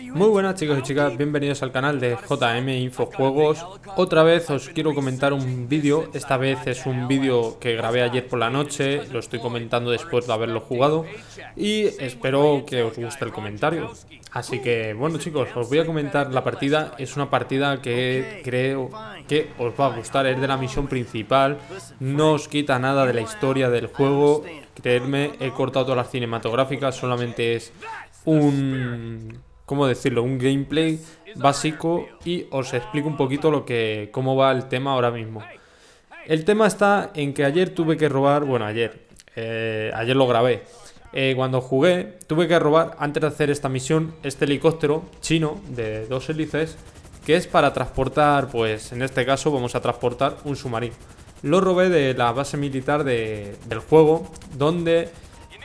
Muy buenas chicos y chicas, bienvenidos al canal de JM Infojuegos. Otra vez os quiero comentar un vídeo, esta vez es un vídeo que grabé ayer por la noche Lo estoy comentando después de haberlo jugado Y espero que os guste el comentario. Así que bueno chicos, os voy a comentar la partida. Es una partida que creo que os va a gustar, es de la misión principal. No os quita nada de la historia del juego. Creedme, he cortado todas las cinematográficas, solamente es un ¿cómo decirlo? Un gameplay básico y os explico un poquito lo que, cómo va el tema ahora mismo. El tema está en que ayer tuve que robar, bueno, ayer, eh, ayer lo grabé. Eh, cuando jugué, tuve que robar, antes de hacer esta misión, este helicóptero chino de dos hélices, que es para transportar, pues en este caso vamos a transportar un submarino. Lo robé de la base militar del juego, donde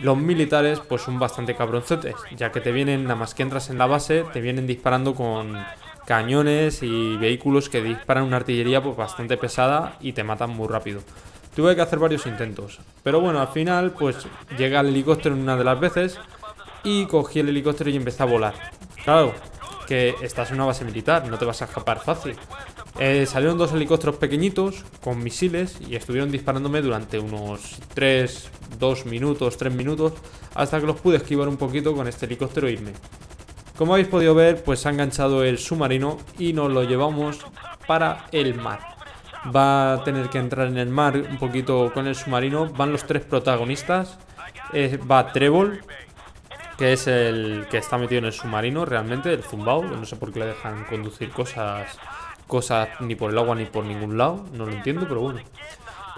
los militares pues son bastante cabroncetes, ya que te vienen, nada más que entras en la base, te vienen disparando con cañones y vehículos que disparan una artillería pues bastante pesada y te matan muy rápido. Tuve que hacer varios intentos, pero bueno, al final pues llega el helicóptero en una de las veces y cogí el helicóptero y empecé a volar. Claro, que estás en una base militar, no te vas a escapar fácil. Eh, salieron dos helicópteros pequeñitos con misiles y estuvieron disparándome durante unos 3, 2 minutos, 3 minutos, hasta que los pude esquivar un poquito con este helicóptero e irme. Como habéis podido ver, pues ha enganchado el submarino y nos lo llevamos para el mar. Va a tener que entrar en el mar un poquito con el submarino. Van los tres protagonistas. va Trébol, que es el que está metido en el submarino realmente, el zumbao. No sé por qué le dejan conducir cosas, cosas ni por el agua ni por ningún lado. No lo entiendo, pero bueno.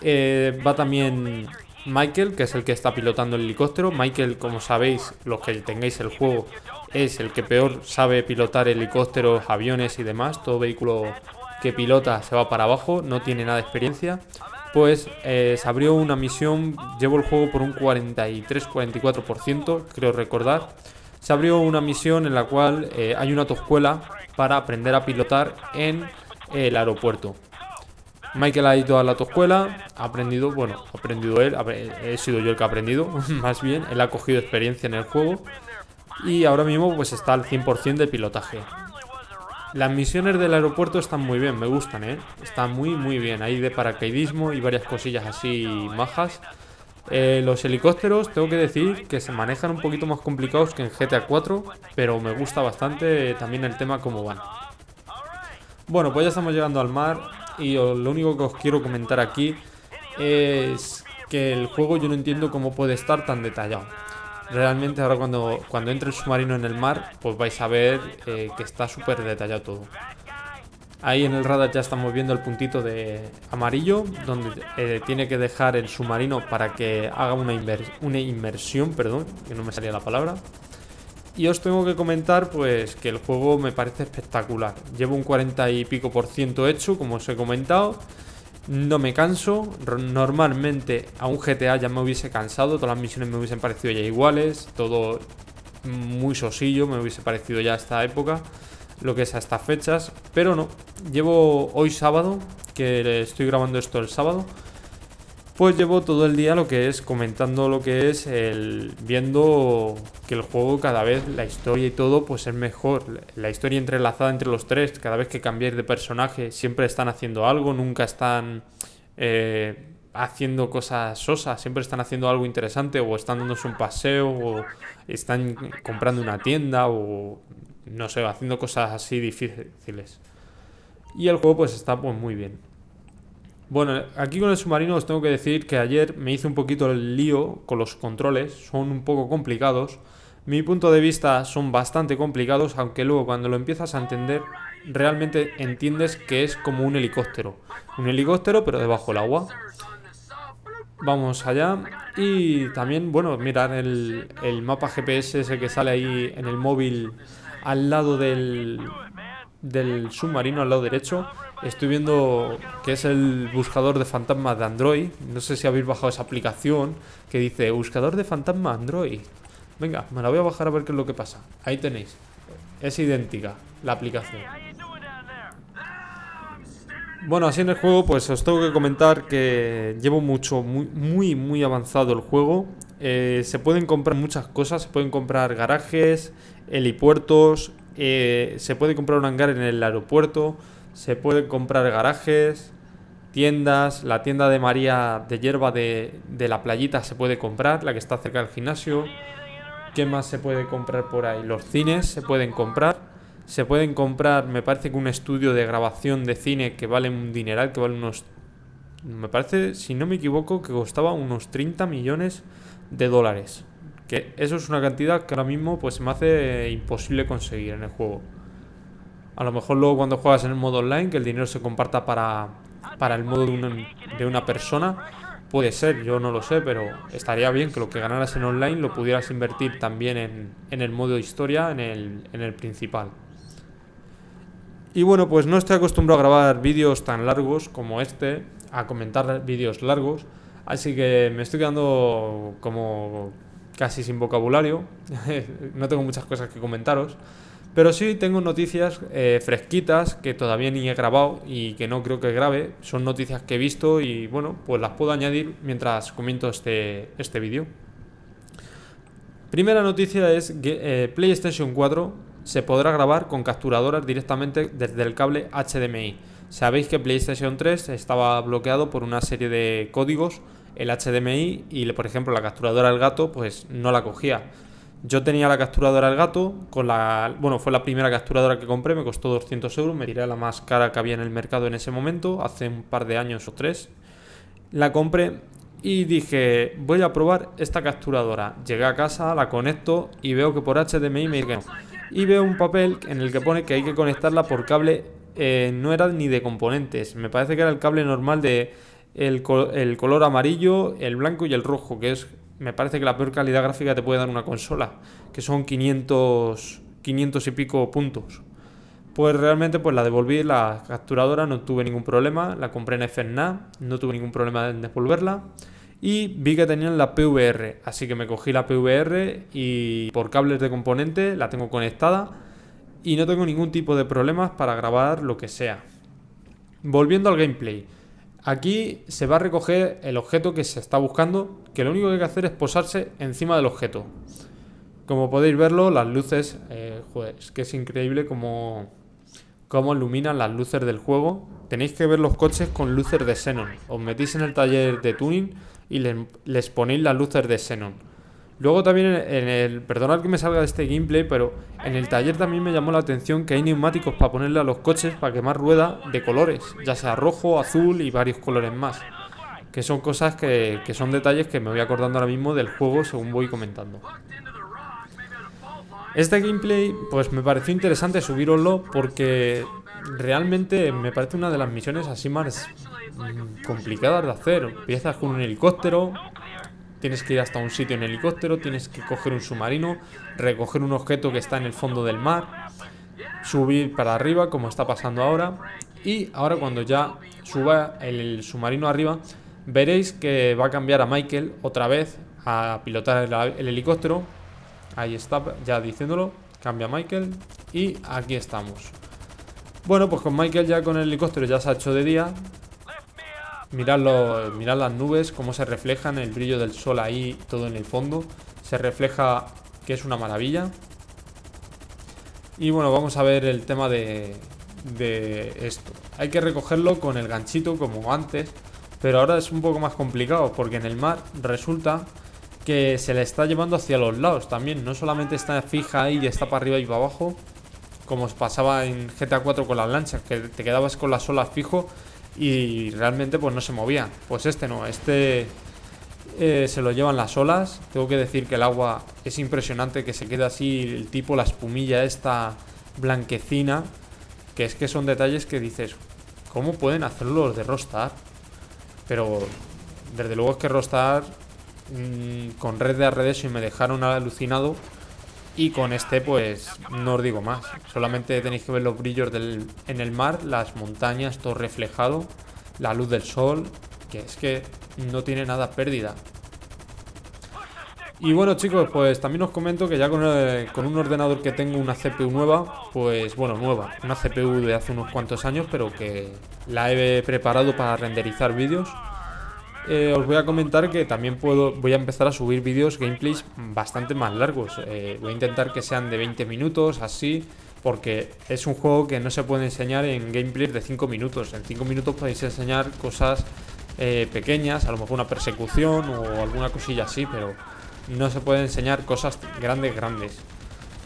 Eh, va también Michael, que es el que está pilotando el helicóptero. Michael, como sabéis, los que tengáis el juego, es el que peor sabe pilotar helicópteros, aviones y demás. Todo vehículo que pilota se va para abajo, no tiene nada de experiencia. Pues eh, se abrió una misión, llevo el juego por un 43-44%, creo recordar. Se abrió una misión en la cual eh, hay una autoescuela para aprender a pilotar en el aeropuerto. Michael ha ido a la autoescuela, ha aprendido, bueno, ha aprendido él, he sido yo el que ha aprendido, más bien, él ha cogido experiencia en el juego y ahora mismo pues está al 100% de pilotaje. Las misiones del aeropuerto están muy bien, me gustan, ¿eh? Están muy, muy bien. Hay de paracaidismo y varias cosillas así majas. Eh, los helicópteros, tengo que decir que se manejan un poquito más complicados que en GTA 4, pero me gusta bastante también el tema cómo van. Bueno, pues ya estamos llegando al mar y lo único que os quiero comentar aquí es que el juego yo no entiendo cómo puede estar tan detallado. Realmente ahora cuando, cuando entre el submarino en el mar, pues vais a ver eh, que está súper detallado todo. Ahí en el radar ya estamos viendo el puntito de amarillo, donde eh, tiene que dejar el submarino para que haga una, una inmersión, perdón, que no me salía la palabra. Y os tengo que comentar pues que el juego me parece espectacular. Llevo un 40 y pico por ciento hecho, como os he comentado. No me canso. Normalmente a un GTA ya me hubiese cansado. Todas las misiones me hubiesen parecido ya iguales. Todo muy sosillo me hubiese parecido ya a esta época. Lo que es a estas fechas. Pero no. Llevo hoy sábado, que estoy grabando esto el sábado. Pues llevo todo el día lo que es comentando lo que es el viendo que el juego cada vez la historia y todo pues es mejor. La historia entrelazada entre los tres, cada vez que cambiáis de personaje siempre están haciendo algo, nunca están eh, haciendo cosas sosas, siempre están haciendo algo interesante o están dándose un paseo o están comprando una tienda o no sé, haciendo cosas así difíciles. Y el juego pues está pues muy bien. Bueno, aquí con el submarino os tengo que decir que ayer me hice un poquito el lío con los controles, son un poco complicados. Mi punto de vista son bastante complicados, aunque luego cuando lo empiezas a entender, realmente entiendes que es como un helicóptero. Un helicóptero pero debajo del agua. Vamos allá. Y también, bueno, mirar el, el mapa GPS ese que sale ahí en el móvil al lado del, del submarino, al lado derecho Estoy viendo que es el buscador de fantasmas de Android. No sé si habéis bajado esa aplicación que dice buscador de fantasma Android. Venga, me la voy a bajar a ver qué es lo que pasa. Ahí tenéis. Es idéntica la aplicación. Bueno, así en el juego, pues os tengo que comentar que llevo mucho, muy, muy, muy avanzado el juego. Eh, se pueden comprar muchas cosas, se pueden comprar garajes, helipuertos, eh, se puede comprar un hangar en el aeropuerto, se puede comprar garajes, tiendas, la tienda de María de hierba de, de la playita se puede comprar, la que está cerca del gimnasio. ¿Qué más se puede comprar por ahí? Los cines se pueden comprar. Se pueden comprar, me parece que un estudio de grabación de cine que vale un dineral, que vale unos... Me parece, si no me equivoco, que costaba unos 30 millones de dólares. Que eso es una cantidad que ahora mismo pues me hace imposible conseguir en el juego. A lo mejor luego cuando juegas en el modo online, que el dinero se comparta para, para el modo de una, de una persona, Puede ser, yo no lo sé, pero estaría bien que lo que ganaras en online lo pudieras invertir también en, el modo historia, en el, en el principal. Y bueno, pues no estoy acostumbrado a grabar vídeos tan largos como este, a comentar vídeos largos, así que me estoy quedando como casi sin vocabulario, no tengo muchas cosas que comentaros. Pero sí tengo noticias eh, fresquitas que todavía ni he grabado y que no creo que grabe. Son noticias que he visto y bueno, pues las puedo añadir mientras comento este, este vídeo. Primera noticia es que eh, PlayStation 4 se podrá grabar con capturadoras directamente desde el cable HDMI. Sabéis que PlayStation 3 estaba bloqueado por una serie de códigos, el HDMI, y por ejemplo la capturadora del gato pues no la cogía. Yo tenía la capturadora del gato, con la, bueno, fue la primera capturadora que compré, me costó 200 euros, me tiré la más cara que había en el mercado en ese momento, hace un par de años o tres. La compré y dije, voy a probar esta capturadora. Llegué a casa, la conecto y veo que por HDMI me dice. Y veo un papel en el que pone que hay que conectarla por cable, eh, no era ni de componentes, me parece que era el cable normal de el, el color amarillo, el blanco y el rojo, que es me parece que la peor calidad gráfica te puede dar una consola, que son 500, 500 y pico puntos. Pues realmente pues la devolví, la capturadora, no tuve ningún problema, la compré en FNA, no tuve ningún problema en devolverla y vi que tenían la PVR, así que me cogí la PVR y por cables de componente la tengo conectada y no tengo ningún tipo de problemas para grabar lo que sea. Volviendo al gameplay, Aquí se va a recoger el objeto que se está buscando, que lo único que hay que hacer es posarse encima del objeto. Como podéis verlo, las luces, eh, joder, es que es increíble cómo, cómo iluminan las luces del juego. Tenéis que ver los coches con luces de Xenon. Os metís en el taller de tuning y les ponéis las luces de Xenon. Luego también en el, perdonad que me salga de este gameplay, pero en el taller también me llamó la atención que hay neumáticos para ponerle a los coches para quemar rueda de colores, ya sea rojo, azul y varios colores más. Que son cosas que, que son detalles que me voy acordando ahora mismo del juego según voy comentando. Este gameplay pues me pareció interesante subiroslo porque realmente me parece una de las misiones así más mm, complicadas de hacer. Empiezas con un helicóptero, Tienes que ir hasta un sitio en helicóptero, tienes que coger un submarino, recoger un objeto que está en el fondo del mar, subir para arriba como está pasando ahora. Y ahora cuando ya suba el submarino arriba, veréis que va a cambiar a Michael otra vez a pilotar el, helicóptero. Ahí está, ya diciéndolo, cambia Michael y aquí estamos. Bueno, pues con Michael ya con el helicóptero ya se ha hecho de día, Mirad, las nubes, cómo se reflejan, el brillo del sol ahí, todo en el fondo. Se refleja que es una maravilla. Y bueno, vamos a ver el tema de, de esto. Hay que recogerlo con el ganchito como antes, pero ahora es un poco más complicado porque en el mar resulta que se le está llevando hacia los lados también. No solamente está fija ahí y está para arriba y para abajo, como pasaba en GTA 4 con las lanchas, que te quedabas con las olas fijo y realmente pues no se movía. Pues este no, este eh, se lo llevan las olas. Tengo que decir que el agua es impresionante, que se queda así el tipo, la espumilla esta blanquecina, que es que son detalles que dices, ¿cómo pueden hacerlo los de Rostar? Pero desde luego es que Rostar mm, con red de redes y me dejaron alucinado y con este pues no os digo más, solamente tenéis que ver los brillos del, en el mar, las montañas, todo reflejado, la luz del sol, que es que no tiene nada pérdida. Y bueno chicos, pues también os comento que ya con, con, un ordenador que tengo una CPU nueva, pues bueno, nueva, una CPU de hace unos cuantos años, pero que la he preparado para renderizar vídeos eh, os voy a comentar que también puedo, voy a empezar a subir vídeos, gameplays bastante más largos. Eh, voy a intentar que sean de 20 minutos, así, porque es un juego que no se puede enseñar en gameplay de 5 minutos. En 5 minutos podéis enseñar cosas eh, pequeñas, a lo mejor una persecución o alguna cosilla así, pero no se puede enseñar cosas grandes, grandes.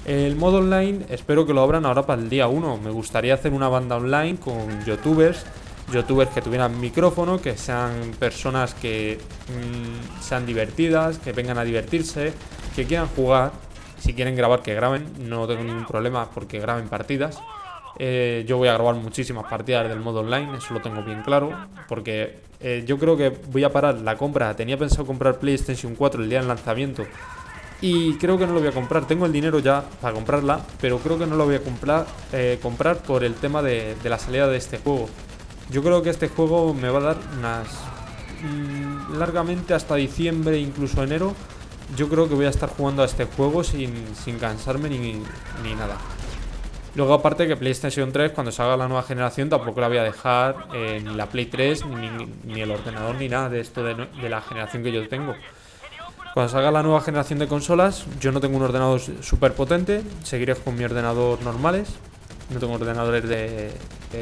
El modo online espero que lo abran ahora para el día 1. Me gustaría hacer una banda online con youtubers, youtubers que tuvieran micrófono, que sean personas que mm, sean divertidas, que vengan a divertirse, que quieran jugar. Si quieren grabar, que graben. No tengo ningún problema porque graben partidas. Eh, yo voy a grabar muchísimas partidas del modo online, eso lo tengo bien claro. Porque eh, yo creo que voy a parar la compra. Tenía pensado comprar PlayStation 4 el día del lanzamiento y creo que no lo voy a comprar. Tengo el dinero ya para comprarla, pero creo que no lo voy a comprar, eh, comprar por el tema de, la salida de este juego. Yo creo que este juego me va a dar unas... Mm, largamente hasta diciembre, incluso enero. Yo creo que voy a estar jugando a este juego sin, cansarme ni, ni nada. Luego aparte que PlayStation 3 cuando salga la nueva generación tampoco la voy a dejar eh, ni la Play 3 ni, el ordenador ni nada de esto de, de la generación que yo tengo. Cuando salga la nueva generación de consolas, yo no tengo un ordenador súper potente, seguiré con mi ordenador normales. No tengo ordenadores de,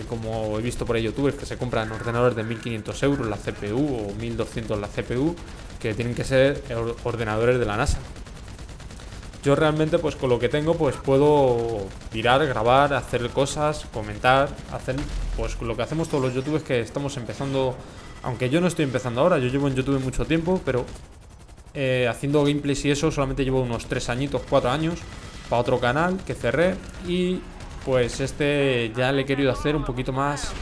como he visto por ahí youtubers, que se compran ordenadores de 1500 euros la CPU o 1200 la CPU, que tienen que ser ordenadores de la NASA. Yo realmente pues con lo que tengo pues puedo tirar, grabar, hacer cosas, comentar, hacer pues lo que hacemos todos los youtubers que estamos empezando, aunque yo no estoy empezando ahora, yo llevo en YouTube mucho tiempo, pero eh, haciendo gameplays y eso solamente llevo unos 3 añitos, 4 años para otro canal que cerré y pues este ya le he querido hacer un poquito más,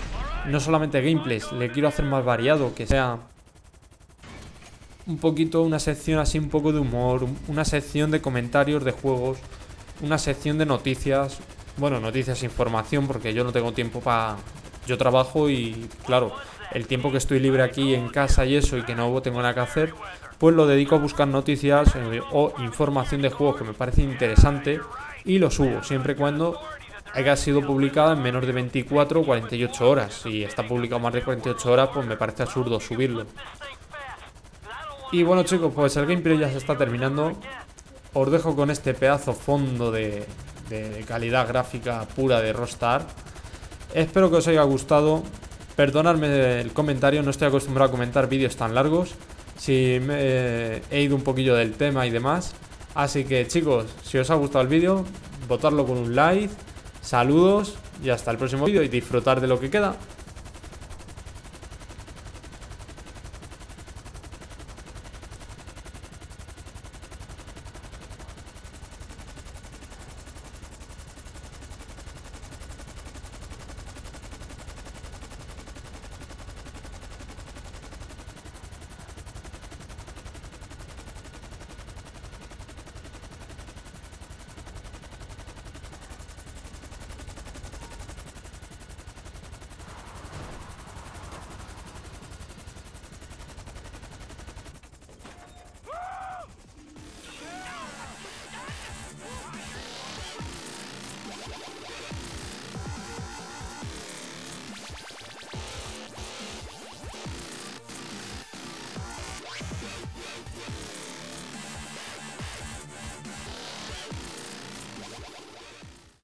no solamente gameplays, le quiero hacer más variado, que sea un poquito una sección así un poco de humor, una sección de comentarios de juegos, una sección de noticias, bueno, noticias, información, porque yo no tengo tiempo para... Yo trabajo y claro, el tiempo que estoy libre aquí en casa y eso y que no tengo nada que hacer, pues lo dedico a buscar noticias eh, o información de juegos que me parece interesante y lo subo, siempre y cuando haya sido publicada en menos de 24 o 48 horas. Si está publicado más de 48 horas, pues me parece absurdo subirlo. Y bueno chicos, pues el gameplay ya se está terminando. Os dejo con este pedazo fondo de, calidad gráfica pura de Rostar. Espero que os haya gustado. Perdonadme el comentario, no estoy acostumbrado a comentar vídeos tan largos. Si me he ido un poquillo del tema y demás. Así que chicos, si os ha gustado el vídeo, votarlo con un like. Saludos y hasta el próximo vídeo y disfrutar de lo que queda.